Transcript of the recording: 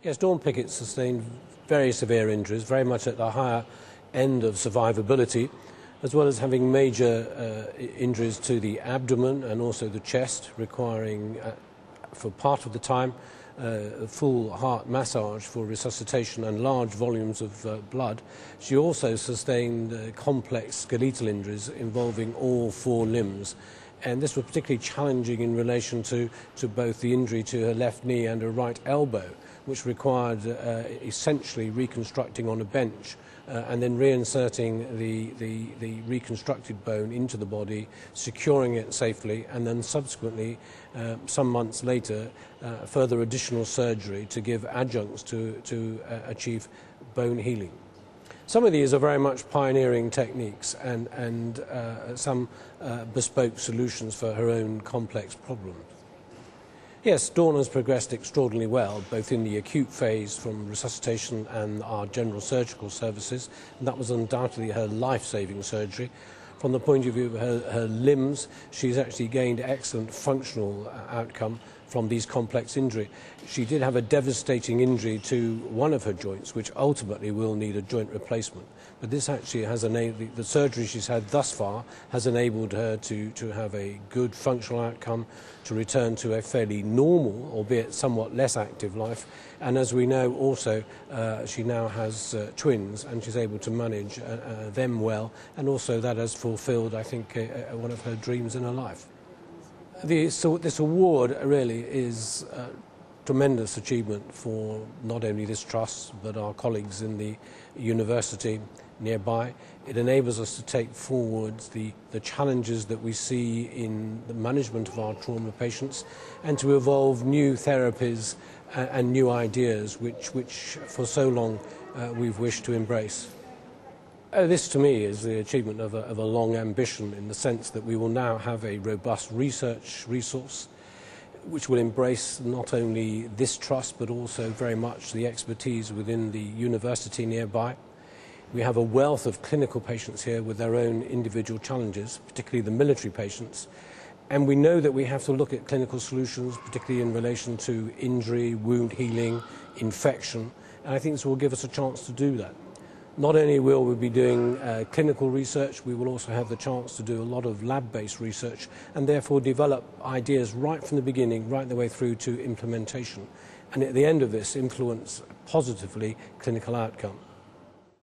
Yes, Dawn Pickett sustained very severe injuries, very much at the higher end of survivability, as well as having major uh, injuries to the abdomen and also the chest, requiring, uh, for part of the time, uh, full heart massage for resuscitation and large volumes of uh, blood. She also sustained uh, complex skeletal injuries involving all four limbs. And this was particularly challenging in relation to, to both the injury to her left knee and her right elbow, which required uh, essentially reconstructing on a bench uh, and then reinserting the, the, the reconstructed bone into the body, securing it safely, and then subsequently, uh, some months later, uh, further additional surgery to give adjuncts to, to uh, achieve bone healing. Some of these are very much pioneering techniques and, and uh, some uh, bespoke solutions for her own complex problems. Yes, Dawn has progressed extraordinarily well, both in the acute phase from resuscitation and our general surgical services, and that was undoubtedly her life-saving surgery. From the point of view of her, her limbs, she's actually gained excellent functional uh, outcome from these complex injury. She did have a devastating injury to one of her joints, which ultimately will need a joint replacement. But this actually has enabled, the surgery she's had thus far has enabled her to, to have a good functional outcome, to return to a fairly normal, albeit somewhat less active life. And as we know also, uh, she now has uh, twins and she's able to manage uh, uh them well. And also that has fulfilled, I think, uh, uh, one of her dreams in her life. The, so this award really is a tremendous achievement for not only this trust but our colleagues in the university nearby. It enables us to take forward the, the challenges that we see in the management of our trauma patients and to evolve new therapies and, new ideas which, which for so long uh, we've wished to embrace. Uh, this to me is the achievement of a, of a long ambition in the sense that we will now have a robust research resource which will embrace not only this trust but also very much the expertise within the university nearby. We have a wealth of clinical patients here with their own individual challenges, particularly the military patients. And we know that we have to look at clinical solutions, particularly in relation to injury, wound healing, infection. And I think this will give us a chance to do that. Not only will we be doing uh, clinical research, we will also have the chance to do a lot of lab-based research and therefore develop ideas right from the beginning, right the way through to implementation. And at the end of this, influence positively clinical outcome.